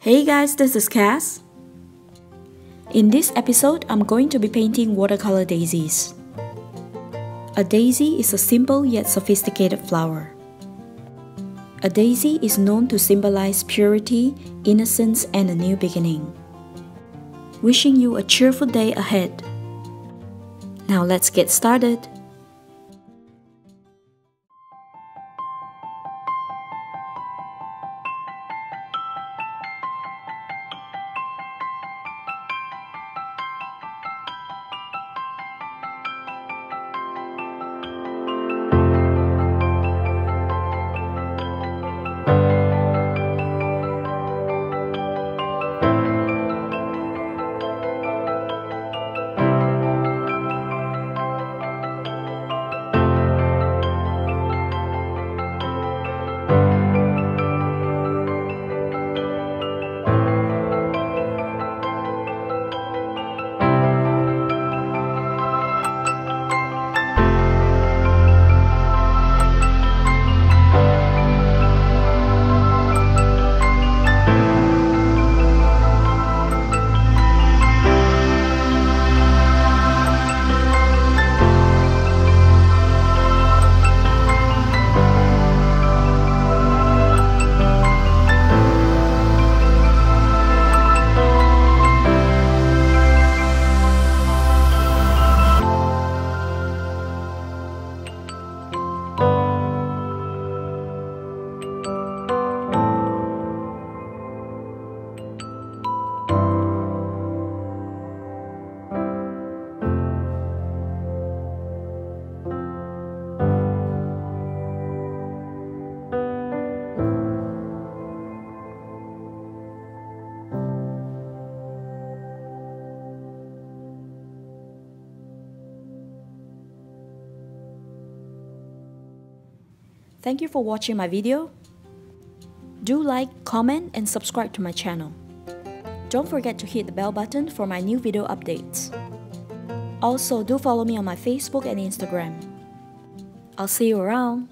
Hey guys, this is Kaz. In this episode, I'm going to be painting watercolor daisies. A daisy is a simple yet sophisticated flower. A daisy is known to symbolize purity, innocence, and a new beginning. Wishing you a cheerful day ahead. Now let's get started. Thank you for watching my video. Do like, comment, and subscribe to my channel. Don't forget to hit the bell button for my new video updates. Also, do follow me on my Facebook and Instagram. I'll see you around.